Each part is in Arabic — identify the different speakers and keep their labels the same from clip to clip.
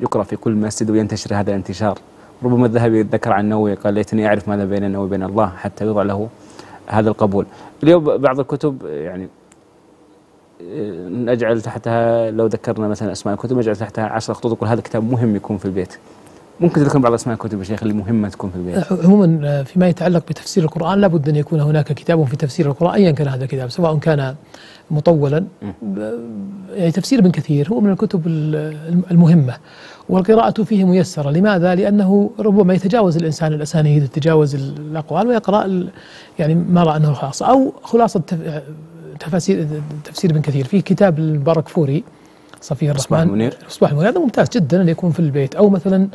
Speaker 1: يقرأ في كل مسجد وينتشر هذا الانتشار. ربما الذهبي ذكر عن النووي قال ليتني أعرف ماذا بين النووي وبين الله حتى يوضع له هذا القبول. اليوم بعض الكتب يعني نجعل تحتها لو ذكرنا مثلا أسماء الكتب نجعل تحتها عشر خطوط يقول هذا الكتاب مهم يكون في البيت. ممكن تذكر بعض أسماء الكتب يا شيخ اللي مهمة تكون في البيت؟
Speaker 2: عموما فيما يتعلق بتفسير القرآن لابد أن يكون هناك كتاب في تفسير القرآن ايا كان هذا الكتاب سواء كان مطولا يعني تفسير ابن كثير هو من الكتب المهمة. والقراءة فيه ميسرة لماذا؟ لأنه ربما يتجاوز الإنسان الأسانيد يتجاوز الأقوال ويقرأ يعني ما رأى أنه خلاصة أو خلاصة تفاسير تفسير ابن كثير في كتاب المبارك فوري صفي الرحمن.
Speaker 1: المنير
Speaker 2: مصباح المنير هذا ممتاز جدا أن يكون في البيت أو مثلا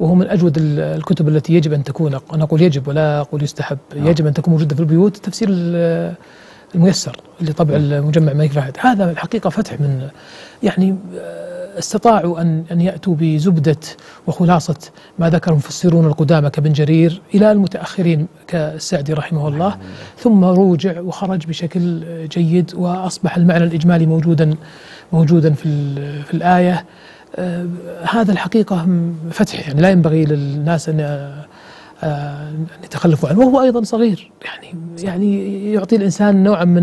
Speaker 2: وهو من أجود الكتب التي يجب أن تكون. أنا أقول يجب ولا أقول يستحب. نعم. يجب أن تكون موجودة في البيوت. تفسير الميسر اللي طبع نعم. المجمع مايك فهد. هذا الحقيقة فتح من يعني استطاعوا أن أن يأتوا بزبدة وخلاصة ما ذكر المفسرون القدامى كابن جرير إلى المتأخرين كالسعدي رحمه الله. ثم روجع وخرج بشكل جيد وأصبح المعنى الإجمالي موجودا موجودا في في الآية. آه، هذا الحقيقة فتح يعني لا ينبغي للناس أن أن يتخلفوا عنه. وهو أيضا صغير. يعني يعني يعطي الإنسان نوعا من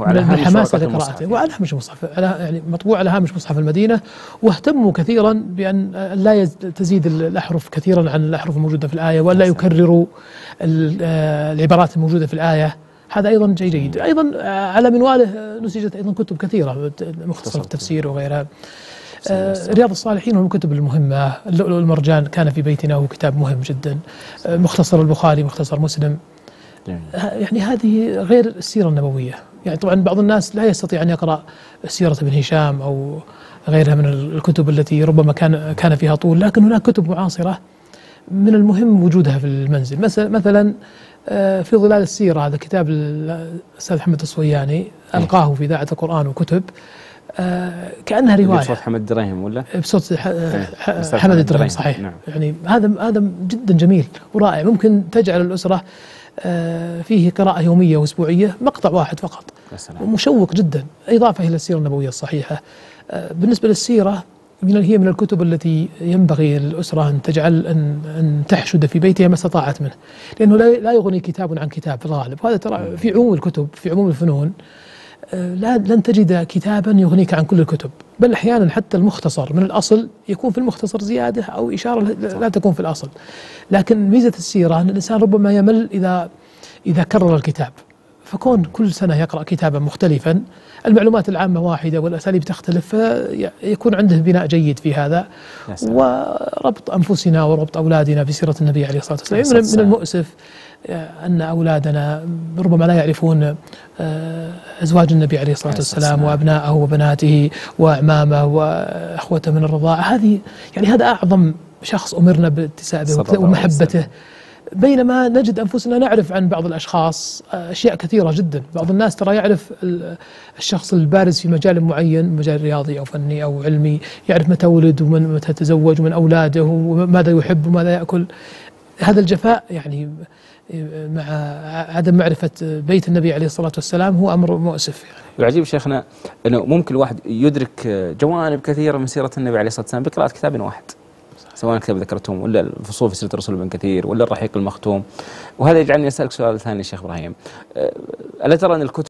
Speaker 2: من الحماسة لقراءته. وعلى هامش مصحف يعني مطبوع على هامش مصحف المدينة. واهتموا كثيرا بأن لا تزيد الأحرف كثيرا عن الأحرف الموجودة في الآية ولا يكرروا العبارات الموجودة في الآية. هذا أيضا جيد جيد. أيضا على منواله نسجت أيضا كتب كثيرة مختصره التفسير وغيرها. آه رياض الصالحين من الكتب المهمة. اللؤلؤ والمرجان كان في بيتنا وهو كتاب مهم جدا. آه مختصر البخاري مختصر مسلم. آه يعني هذه غير السيرة النبوية. يعني طبعا بعض الناس لا يستطيع أن يقرأ سيرة ابن هشام أو غيرها من الكتب التي ربما كان كان فيها طول لكن هناك كتب معاصرة من المهم وجودها في المنزل. مثلا مثلا آه، في ظلال السيرة هذا كتاب الأستاذ محمد الصوياني ألقاه في إذاعة القرآن وكتب. آه كأنها رواية.
Speaker 1: بصوت حمد دراهم ولا؟
Speaker 2: بصوت إيه، حمد الدراهم صحيح. نعم. يعني هذا هذا جدا جميل ورائع. ممكن تجعل الأسرة آه فيه قراءة يومية وأسبوعية مقطع واحد فقط.
Speaker 1: السلام.
Speaker 2: مشوق جدا. إضافة إلى السيرة النبوية الصحيحة. آه بالنسبة للسيرة من هي من الكتب التي ينبغي الأسرة أن تجعل أن أن تحشد في بيتها ما استطاعت منه، لأنه لا يغني كتاب عن كتاب في الغالب، وهذا ترى في عموم الكتب في عموم الفنون لا لن تجد كتابا يغنيك عن كل الكتب. بل أحيانا حتى المختصر من الأصل يكون في المختصر زيادة أو إشارة لا تكون في الأصل. لكن ميزة السيرة أن الإنسان ربما يمل اذا إذا كرر الكتاب. فكون كل سنة يقرأ كتابا مختلفا المعلومات العامة واحدة والأساليب تختلف فيكون عنده بناء جيد في هذا. وربط أنفسنا وربط أولادنا بسيرة النبي عليه الصلاة والسلام. من المؤسف أن أولادنا ربما لا يعرفون آه، أزواج النبي عليه الصلاة والسلام وأبنائه وبناته وأعمامه وأخوته من الرضاعة. هذه يعني هذا أعظم شخص أمرنا بالاتساء به ومحبته. بينما نجد أنفسنا نعرف عن بعض الأشخاص أشياء كثيرة جدا، بعض الناس ترى يعرف الشخص البارز في مجال معين، مجال رياضي أو فني أو علمي، يعرف متى ولد ومتى تزوج ومن أولاده وماذا يحب وماذا يأكل. هذا الجفاء يعني مع عدم معرفة بيت النبي عليه الصلاة والسلام هو أمر مؤسف يعني.
Speaker 1: العجيب شيخنا أنه ممكن الواحد يدرك جوانب كثيرة من سيرة النبي عليه الصلاة والسلام بقراءة كتاب واحد سواء كتاب ذكرتهم ولا الفصول في سيرة الرسول ابن كثير ولا الرحيق المختوم. وهذا يجعلني أسألك سؤال ثاني شيخ إبراهيم. ألا ترى أن الكتب